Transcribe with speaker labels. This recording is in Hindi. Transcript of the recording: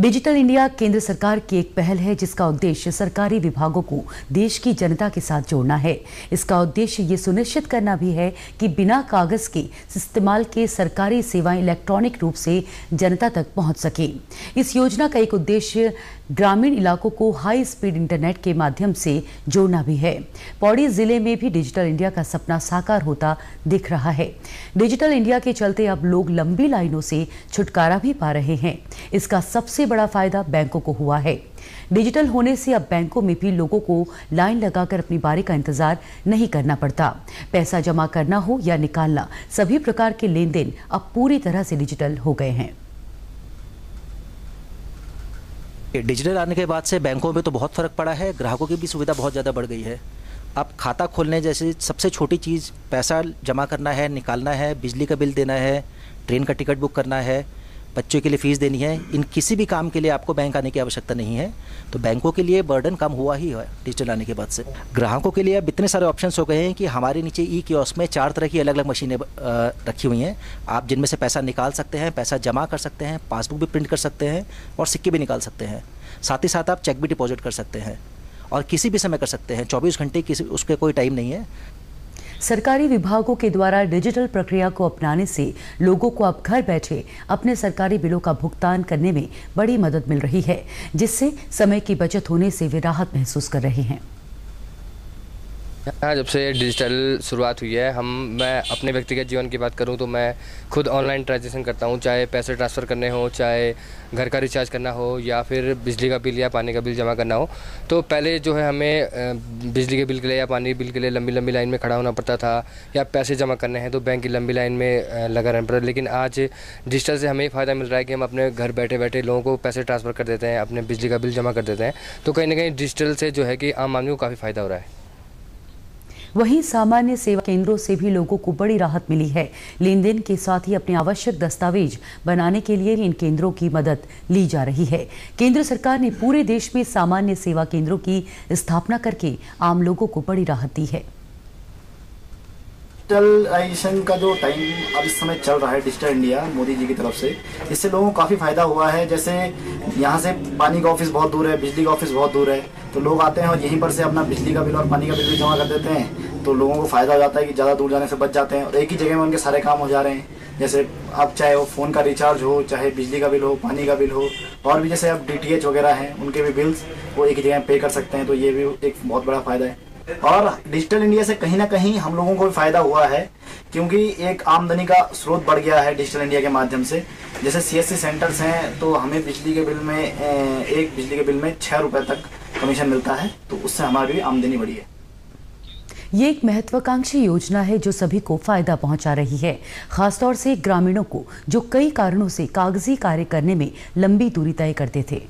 Speaker 1: डिजिटल इंडिया केंद्र सरकार की एक पहल है, जिसका उद्देश्य सरकारी विभागों को देश की जनता के साथ जोड़ना है। इसका उद्देश्य ये सुनिश्चित करना भी है कि बिना कागज़ के इस्तेमाल के सरकारी सेवाएँ इलेक्ट्रॉनिक रूप से जनता तक पहुँच सके। इस योजना का एक उद्देश्य ग्रामीण इलाकों को हाई स्पीड इंटरनेट के माध्यम से जोड़ना भी है। पौड़ी ज़िले में भी डिजिटल इंडिया का सपना साकार होता दिख रहा है। डिजिटल इंडिया के चलते अब लोग लंबी लाइनों से छुटकारा भी पा रहे हैं। इसका सबसे बड़ा फ़ायदा बैंकों को हुआ है। डिजिटल होने से अब बैंकों में भी लोगों को लाइन लगाकर अपनी बारी का इंतज़ार नहीं करना पड़ता। पैसा जमा करना हो या निकालना, सभी प्रकार के लेन देन अब पूरी तरह से डिजिटल हो गए हैं।
Speaker 2: डिजिटल आने के बाद से बैंकों में तो बहुत फ़र्क पड़ा है, ग्राहकों की भी सुविधा बहुत ज़्यादा बढ़ गई है। अब खाता खोलने जैसे सबसे छोटी चीज़ पैसा जमा करना है, निकालना है, बिजली का बिल देना है, ट्रेन का टिकट बुक करना है बच्चों के लिए फ़ीस देनी है, इन किसी भी काम के लिए आपको बैंक आने की आवश्यकता नहीं है। तो बैंकों के लिए बर्डन कम हुआ ही है डिजिटल आने के बाद से। ग्राहकों के लिए अब इतने सारे ऑप्शंस हो गए हैं कि हमारे नीचे ई कियोस्क में चार तरह की अलग अलग मशीनें रखी हुई हैं। आप जिनमें से पैसा निकाल सकते हैं, पैसा जमा कर सकते हैं, पासबुक भी प्रिंट कर सकते हैं और सिक्के भी निकाल सकते हैं। साथ ही साथ आप चेक भी डिपॉजिट कर सकते हैं और किसी भी समय कर सकते हैं। चौबीस घंटे किसी, उसके कोई टाइम नहीं है।
Speaker 1: सरकारी विभागों के द्वारा डिजिटल प्रक्रिया को अपनाने से लोगों को अब घर बैठे अपने सरकारी बिलों का भुगतान करने में बड़ी मदद मिल रही है, जिससे समय की बचत होने से वे राहत महसूस कर रहे हैं।
Speaker 3: हाँ जब से डिजिटल शुरुआत हुई है, हम, मैं अपने व्यक्तिगत जीवन की बात करूँ तो मैं खुद ऑनलाइन ट्रांजेक्शन करता हूँ, चाहे पैसे ट्रांसफ़र करने हो, चाहे घर का रिचार्ज करना हो, या फिर बिजली का बिल या पानी का बिल जमा करना हो। तो पहले जो है हमें बिजली के बिल के लिए या पानी के बिल के लिए लंबी लंबी लाइन में खड़ा होना पड़ता था, या पैसे जमा करने हैं तो बैंक की लंबी लाइन में लगा रहना पड़ता लेकिन आज डिजिटल से हमें फ़ायदा मिल रहा है कि हम अपने घर बैठे बैठे लोगों को पैसे ट्रांसफ़र कर देते हैं, अपने बिजली का बिल जमा कर देते हैं। तो कहीं ना कहीं डिजिटल से जो है कि आम आदमी को काफ़ी फ़ायदा हो रहा है।
Speaker 1: वहीं सामान्य सेवा केंद्रों से भी लोगों को बड़ी राहत मिली है। लेन देन के साथ ही अपने आवश्यक दस्तावेज़ बनाने के लिए इन केंद्रों की मदद ली जा रही है। केंद्र सरकार ने पूरे देश में सामान्य सेवा केंद्रों की स्थापना करके आम लोगों को बड़ी राहत दी है।
Speaker 4: डिजिटलाइजेशन का जो टाइम अब इस समय चल रहा है डिजिटल इंडिया मोदी जी की तरफ़ से, इससे लोगों को काफ़ी फ़ायदा हुआ है। जैसे यहाँ से पानी का ऑफ़िस बहुत दूर है, बिजली का ऑफ़िस बहुत दूर है तो लोग आते हैं और यहीं पर से अपना बिजली का बिल और पानी का बिल भी जमा कर देते हैं। तो लोगों को फ़ायदा हो जाता है कि ज़्यादा दूर जाने से बच जाते हैं और एक ही जगह में उनके सारे काम हो जा रहे हैं। जैसे अब चाहे वो फ़ोन का रिचार्ज हो, चाहे बिजली का बिल हो, पानी का बिल हो, और भी जैसे अब डी वगैरह हैं, उनके भी बिल्स वो एक ही जगह पे कर सकते हैं तो ये भी एक बहुत बड़ा फ़ायदा है। और डिजिटल इंडिया से कहीं ना कहीं हम लोगों को भी फ़ायदा हुआ है, क्योंकि एक आमदनी का स्रोत बढ़ गया है डिजिटल इंडिया के माध्यम से। जैसे सीएससी सेंटर्स हैं तो हमें बिजली के बिल में एक बिजली के बिल में छह रुपए तक कमीशन मिलता है तो उससे हमारी भी आमदनी बढ़ी है।
Speaker 1: ये एक महत्वाकांक्षी योजना है जो सभी को फ़ायदा पहुँचा रही है। खासतौर से ग्रामीणों को, जो कई कारणों से कागज़ी कार्य करने में लंबी दूरी तय करते थे।